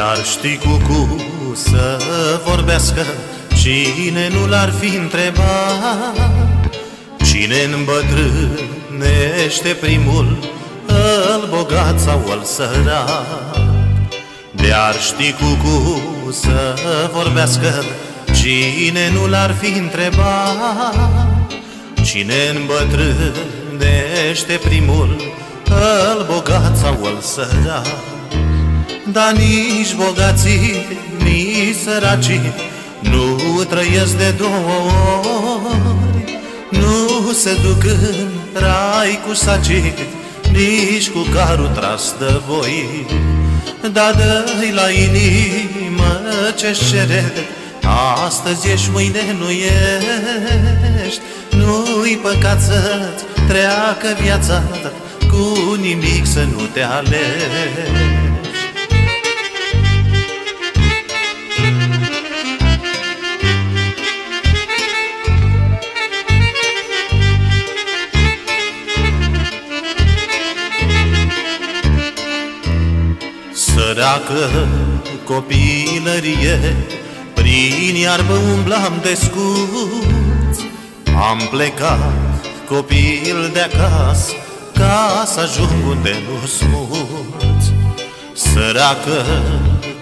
De-ar ști cu să vorbească Cine nu l-ar fi întrebat? Cine îmbătrânește primul Îl bogat sau îl sărat? De-ar ști cu să vorbească Cine nu l-ar fi întrebat? Cine îmbătrânește primul Îl bogat sau îl sărat Dar nici bogații, nici săracii Nu trăiesc de două ori Nu se duc în rai cu sacii Nici cu carul tras de voi. Dar dă la inimă ce cere Astăzi ești, mâine nu ești. Nu-i păcat să-ți treacă viața Cu nimic să nu te alegi Săracă copilărie prin iarbă umblam de scuț Am plecat copil de acasă Ca să ajung unde nu smuț Săracă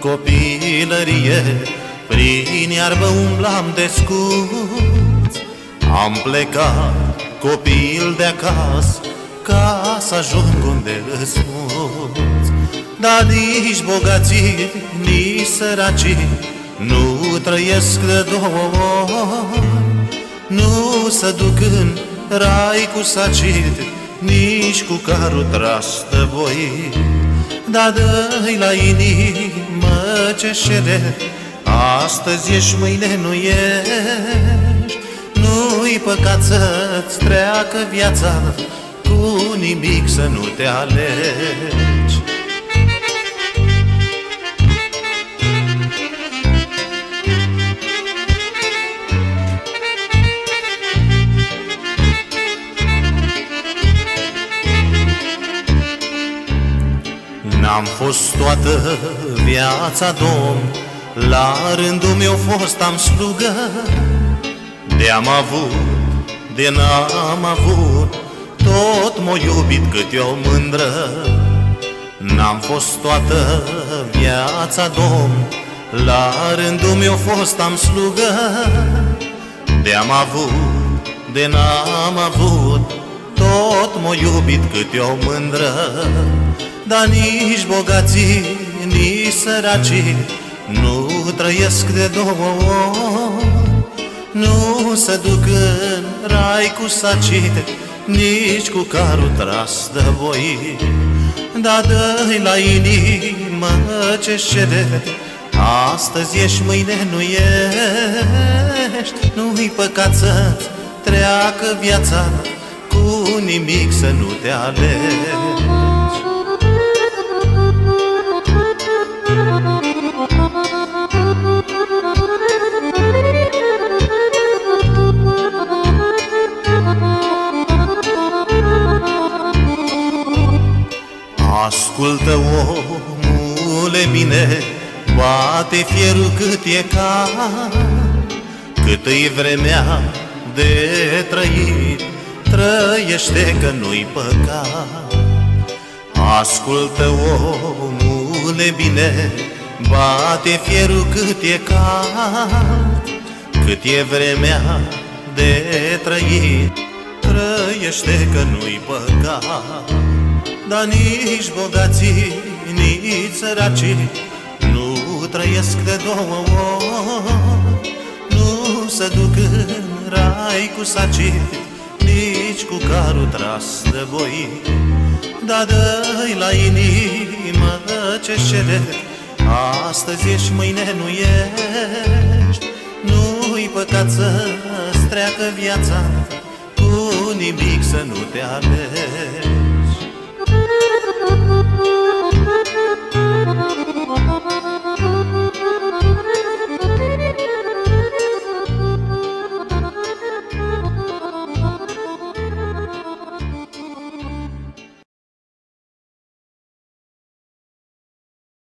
copilărie Prin iarbă umblam de scuț Am plecat copil de acasă Ca să ajung unde smuț Dar nici bogații, nici săracii nu trăiesc de două ori Nu se duc în rai cu sacit Nici cu carul tras de voi. Dar dă la inimă ce șere Astăzi ești, mâine nu ești. Nu-i păcat să-ți treacă viața Cu nimic să nu te alegi fost toată viața domn. La rândul meu fost am slugă. De-am avut, de n-am avut. Tot m-o iubit cât eu mândră. N-am fost toată viața domn. La rândul meu fost am slugă. De-am avut, de n-am avut. Tot m-o iubit cât eu mândră dar nici bogații, nici săracii Nu trăiesc de două ori Nu se duc în rai cu sacite Nici cu carul tras de voi. Dar dă la inimă ce cere Astăzi ești, mâine nu ești. Nu-i păcat să treacă viața Cu nimic să nu te alegi Ascultă omule bine, bate fierul cât e ca Cât îi vremea de trăit, trăiește că nu-i păcat. Ascultă omule bine, bate fierul cât e ca Cât e vremea de trăit, trăiește că nu-i păcat dar nici bogații, nici săracii Nu trăiesc de două ori. Nu se duc în rai cu sacii Nici cu carul tras de voi Dar dă la inimă ce cere Astăzi ești, mâine nu ești. Nu-i păcat să-ți treacă viața Cu nimic să nu te alegi